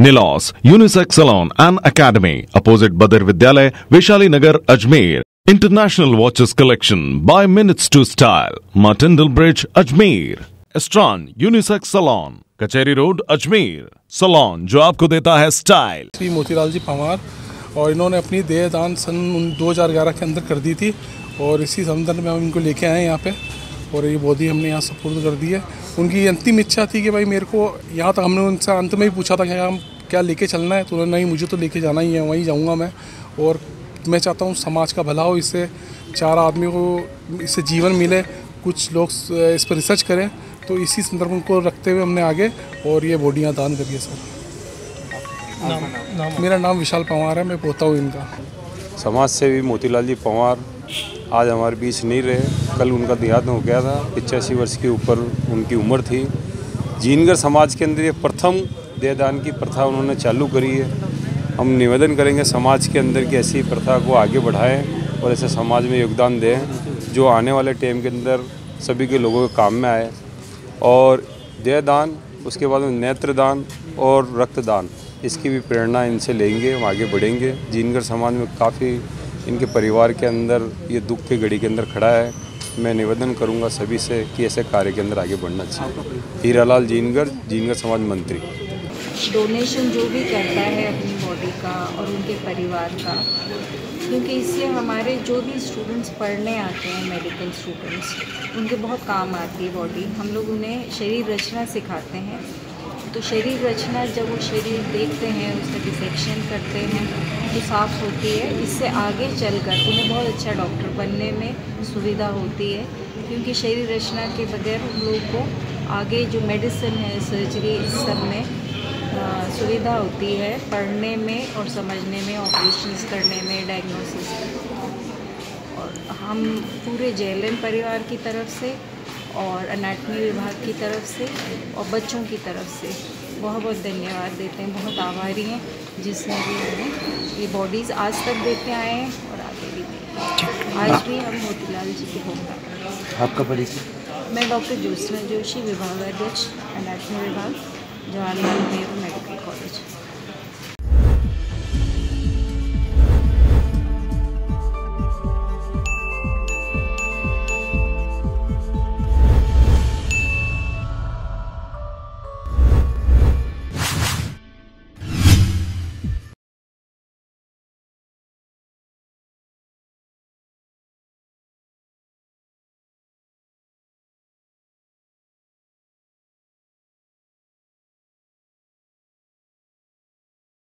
निलॉस unisex salon and academy opposite बदर विद्यालय Vaishali Nagar Ajmer international watches collection by minutes to style Martin bridge Ajmer Astron unisex salon Kachahri road Ajmer salon जो आपको देता है style Shri Motilal ji Pawar, और इन्होंने अपनी देह दान सन 2011 के अंदर कर दी थी, और इसी संदर्भ में हम इनको लेके आए यहाँ पे। और ये बॉडी हमने यहाँ सपोर्ट कर दी है। उनकी अंतिम इच्छा थी कि भाई मेरे को यहाँ तक हमने उनसे अंत में ही पूछा था कि हम क्या लेके चलना है तो उन्होंने नहीं मुझे तो लेके जाना ही है वहीं जाऊँगा मैं। और मैं चाहता हूँ समाज का भला हो इससे चार आदमी को इससे जीवन मिले कुछ लोग इस पर रिसर्च करें। तो इसी संदर्भ को रखते हुए हमने आगे और ये बॉडियाँ दान करी है सर मेरा नाम विशाल पंवार है मैं पोता हूँ इनका। समाज सेवी मोतीलाल जी पंवार आज हमारे बीच नहीं रहे। कल उनका देहांत हो गया था। पिचासी वर्ष के ऊपर उनकी उम्र थी। जीनगर समाज के अंदर ये प्रथम देहदान की प्रथा उन्होंने चालू करी है। हम निवेदन करेंगे समाज के अंदर की ऐसी प्रथा को आगे बढ़ाएँ और ऐसे समाज में योगदान दें जो आने वाले टाइम के अंदर सभी के लोगों के काम में आए। और देहदान, उसके बाद में नेत्रदान और रक्तदान। इसकी भी प्रेरणा इनसे लेंगे, हम आगे बढ़ेंगे। जीनगर समाज में काफ़ी इनके परिवार के अंदर, ये दुख की घड़ी के अंदर खड़ा है। मैं निवेदन करूँगा सभी से कि ऐसे कार्य के अंदर आगे बढ़ना चाहिए। हीरालाल जीनगर जीनगर समाज मंत्री। डोनेशन जो भी करता है अपनी बॉडी का और उनके परिवार का, क्योंकि इससे हमारे जो भी स्टूडेंट्स पढ़ने आते हैं मेडिकल स्टूडेंट्स उनके बहुत काम आती है बॉडी हम लोग उन्हें शरीर रचना सिखाते हैं। तो शरीर रचना जब वो शरीर देखते हैं उसका डिसेक्शन करते हैं तो साफ़ होती है। इससे आगे चलकर उन्हें बहुत अच्छा डॉक्टर बनने में सुविधा होती है, क्योंकि शरीर रचना के बगैर उन लोगों को आगे जो मेडिसिन है सर्जरी इस सब में सुविधा होती है पढ़ने में और समझने में ऑपरेशंस करने में डायग्नोसिस और हम पूरे जेएलएन परिवार की तरफ़ से और अनाटमी विभाग की तरफ़ से और बच्चों की तरफ़ से बहुत बहुत धन्यवाद देते हैं बहुत आभारी हैं जिसने भी हमें ये बॉडीज़ आज तक देते आए हैं और आगे भी दें आज भी हम मोतीलाल जी के होगा आपका परिचय? मैं डॉक्टर ज्योत्सना जोशी विभागाध्यक्ष अनाटमी विभाग जवाहरलाल नेहरू मेडिकल